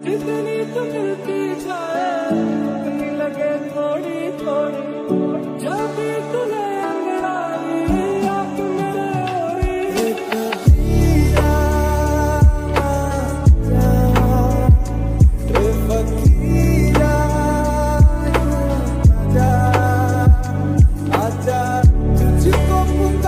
Infinito